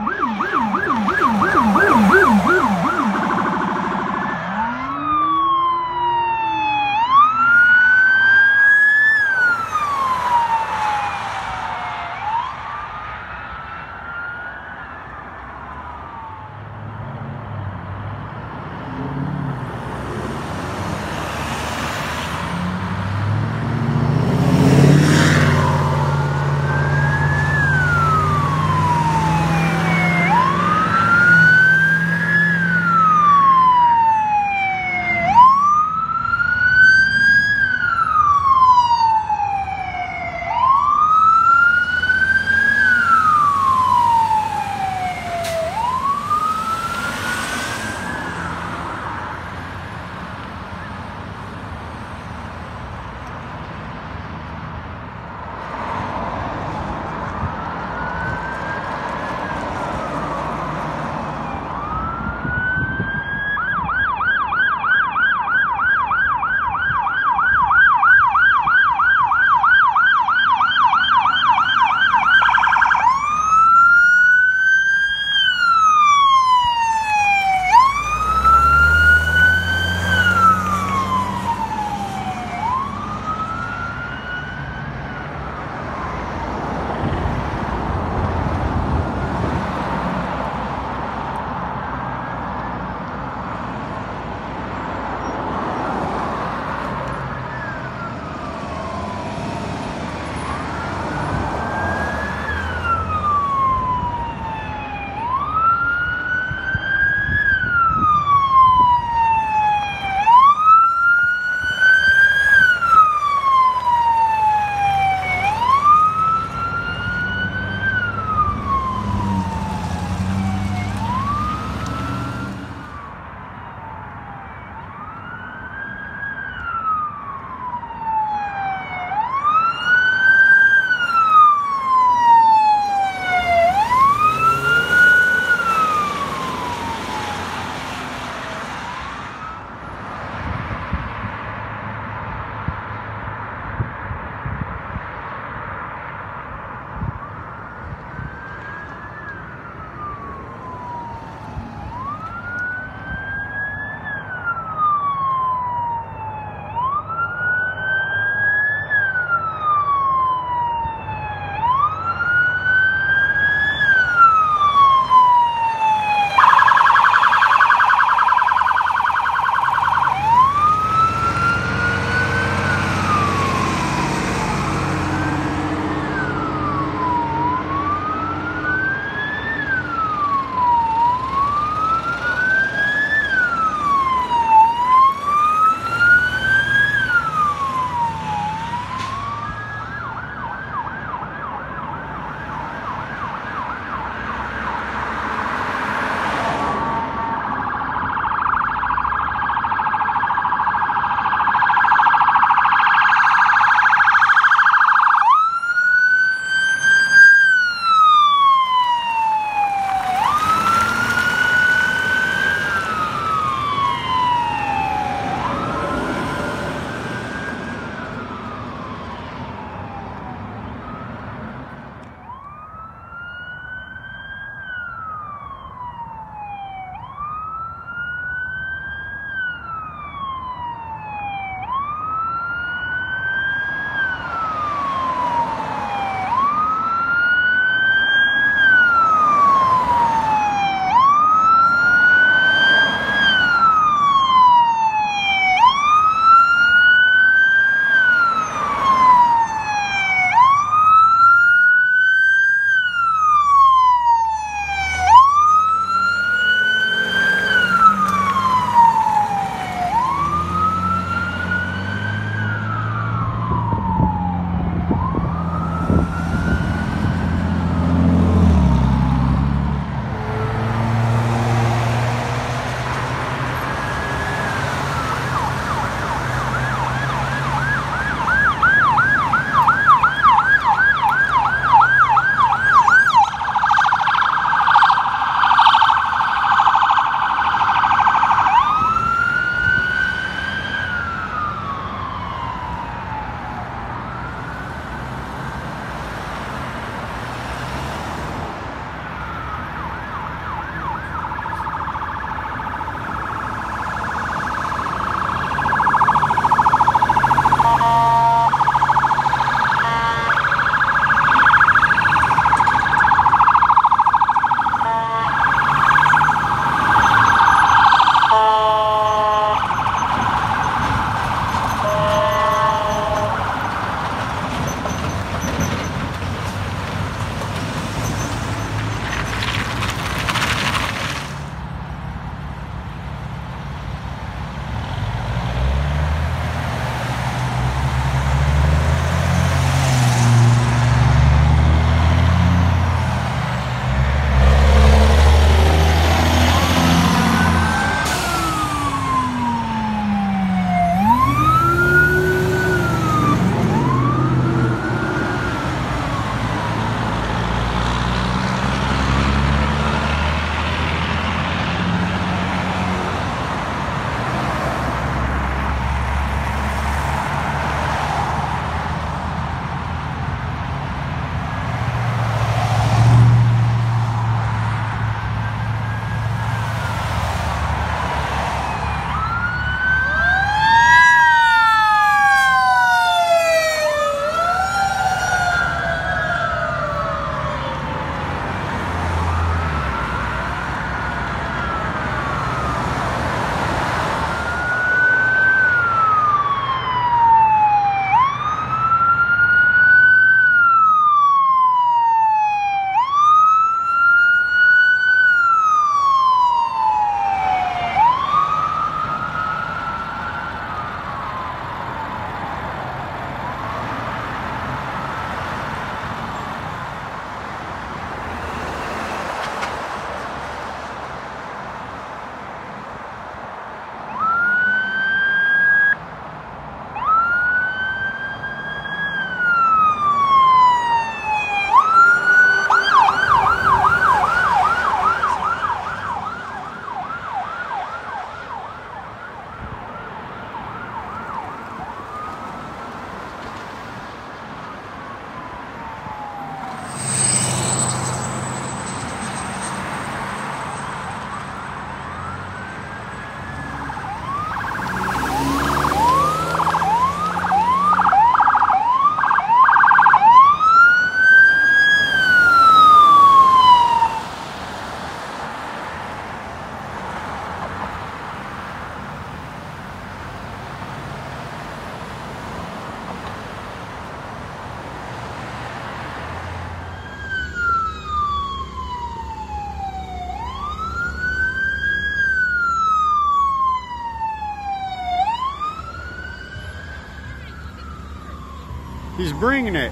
嗯嗯嗯嗯 Bringing it.